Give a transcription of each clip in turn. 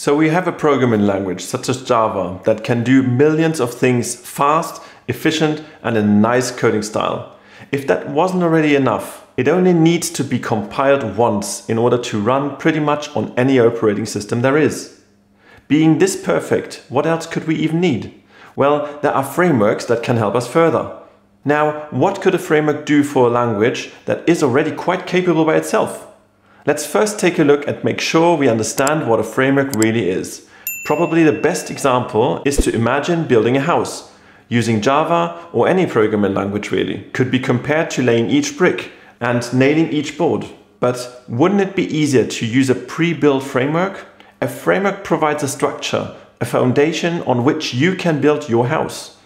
So we have a programming language such as Java that can do millions of things fast, efficient and in a nice coding style. If that wasn't already enough, it only needs to be compiled once in order to run pretty much on any operating system there is. Being this perfect, what else could we even need? Well, there are frameworks that can help us further. Now, what could a framework do for a language that is already quite capable by itself? Let's first take a look and make sure we understand what a framework really is. Probably the best example is to imagine building a house. Using Java or any programming language really could be compared to laying each brick and nailing each board. But wouldn't it be easier to use a pre-built framework? A framework provides a structure, a foundation on which you can build your house.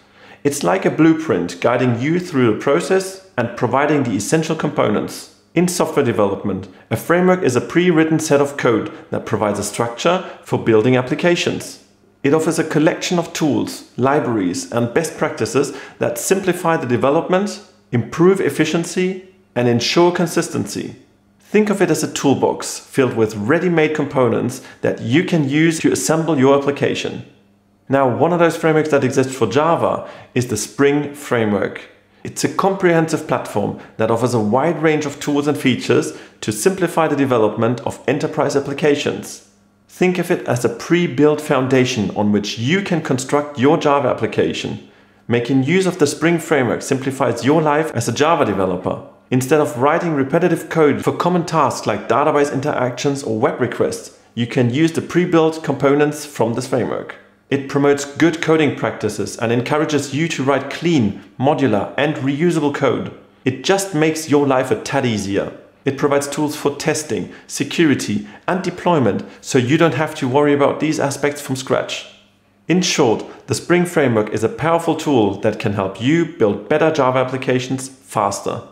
It's like a blueprint guiding you through the process and providing the essential components. In software development, a framework is a pre-written set of code that provides a structure for building applications. It offers a collection of tools, libraries and best practices that simplify the development, improve efficiency and ensure consistency. Think of it as a toolbox filled with ready-made components that you can use to assemble your application. Now, one of those frameworks that exists for Java is the Spring Framework. It's a comprehensive platform that offers a wide range of tools and features to simplify the development of enterprise applications. Think of it as a pre-built foundation on which you can construct your Java application. Making use of the Spring Framework simplifies your life as a Java developer. Instead of writing repetitive code for common tasks like database interactions or web requests, you can use the pre-built components from this framework. It promotes good coding practices and encourages you to write clean, modular and reusable code. It just makes your life a tad easier. It provides tools for testing, security and deployment so you don't have to worry about these aspects from scratch. In short, the Spring Framework is a powerful tool that can help you build better Java applications faster.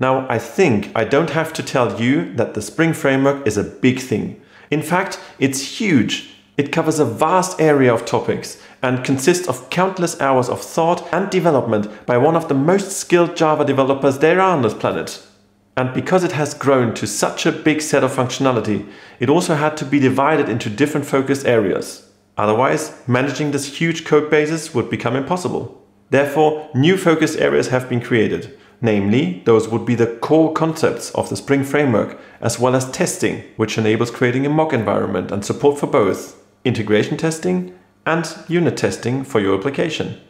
Now, I think I don't have to tell you that the Spring Framework is a big thing. In fact, it's huge. It covers a vast area of topics and consists of countless hours of thought and development by one of the most skilled Java developers there are on this planet. And because it has grown to such a big set of functionality, it also had to be divided into different focus areas. Otherwise, managing this huge code bases would become impossible. Therefore, new focus areas have been created. Namely, those would be the core concepts of the Spring Framework, as well as testing, which enables creating a mock environment and support for both integration testing and unit testing for your application.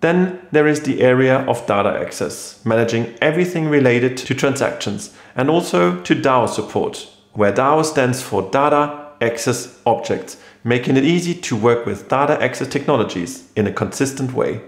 Then there is the area of data access, managing everything related to transactions and also to DAO support, where DAO stands for Data Access Objects, making it easy to work with data access technologies in a consistent way.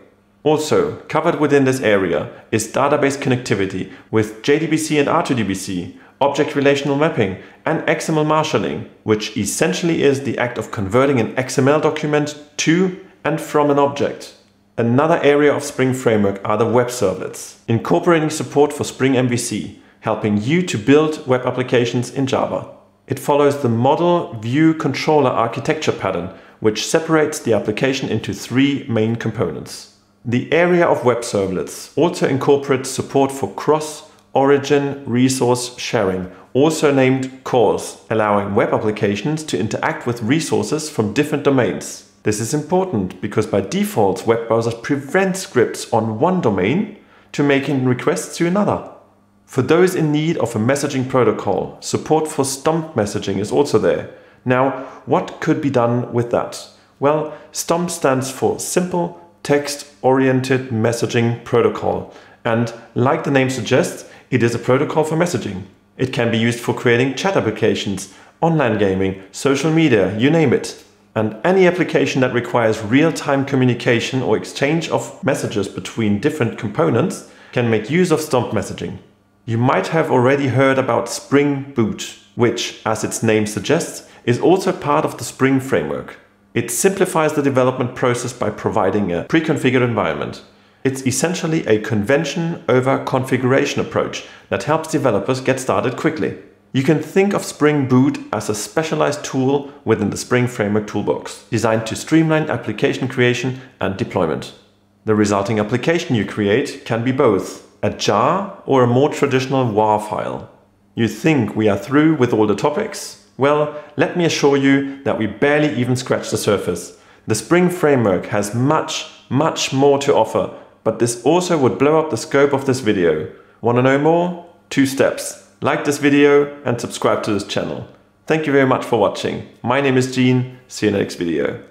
Also, covered within this area is database connectivity with JDBC and R2DBC, object relational mapping, and XML marshalling, which essentially is the act of converting an XML document to and from an object. Another area of Spring Framework are the web servlets, incorporating support for Spring MVC, helping you to build web applications in Java. It follows the model view controller architecture pattern, which separates the application into three main components. The area of web servlets also incorporates support for cross origin resource sharing, also named CORS, allowing web applications to interact with resources from different domains. This is important because by default web browsers prevent scripts on one domain to making requests to another. For those in need of a messaging protocol, support for STOMP messaging is also there. Now, what could be done with that? Well, STOMP stands for Simple Text-Oriented Messaging Protocol. And like the name suggests, it is a protocol for messaging. It can be used for creating chat applications, online gaming, social media, you name it and any application that requires real-time communication or exchange of messages between different components can make use of Stomp messaging. You might have already heard about Spring Boot, which, as its name suggests, is also part of the Spring framework. It simplifies the development process by providing a pre-configured environment. It's essentially a convention over configuration approach that helps developers get started quickly. You can think of Spring Boot as a specialized tool within the Spring Framework toolbox, designed to streamline application creation and deployment. The resulting application you create can be both a jar or a more traditional WAR file. You think we are through with all the topics? Well, let me assure you that we barely even scratched the surface. The Spring framework has much, much more to offer, but this also would blow up the scope of this video. Want to know more? Two steps. Like this video and subscribe to this channel. Thank you very much for watching. My name is Gene. See you next video.